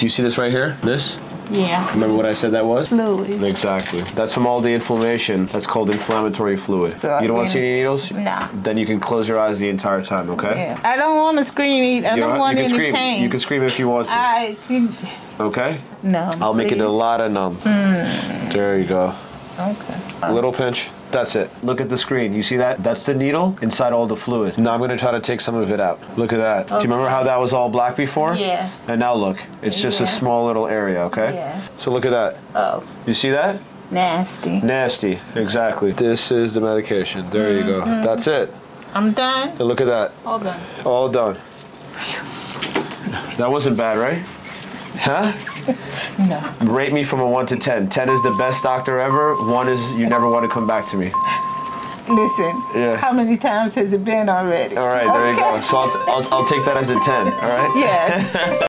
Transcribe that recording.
Do you see this right here? This? Yeah. Remember what I said that was? Fluid. Exactly. That's from all the inflammation. That's called inflammatory fluid. So, you don't want to see any needles? Nah. Then you can close your eyes the entire time, okay? Yeah. I don't want to scream. I You, don't don't- want you can any scream. pain. You can scream if you want to. I can. okay? No. I'll make it a lot of numb. Hmm. There you go. Okay. A little pinch. That's it. Look at the screen. You see that? That's the needle inside all the fluid. Now I'm going to try to take some of it out. Look at that. Do you remember how that was all black before? Yeah. And now look. It's just a small little area, okay? Yeah. So look at that. Oh, You see that? nasty. Nasty. Exactly. This is the medication. There you go. Mm-hmm. That's it. I'm done. And look at that. All done. All done. That wasn't bad, right? Huh? No. Rate me from a 1 to 10. 10 is the best doctor ever. 1 is you never want to come back to me. Listen. Yeah. How many times has it been already? All right, there you go. Okay. So I'll, I'll, I'll take that as a 10, all right? Yes.